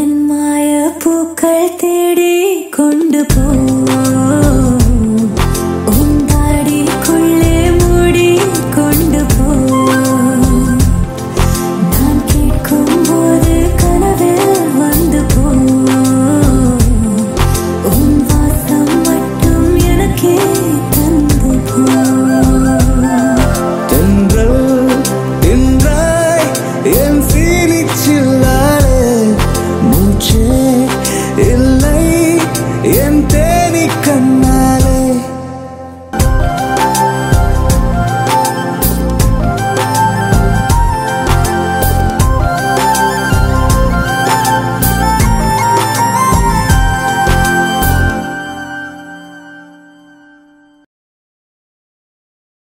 என் மாய பூக்கள் தேடி கொண்டு போ என் சீ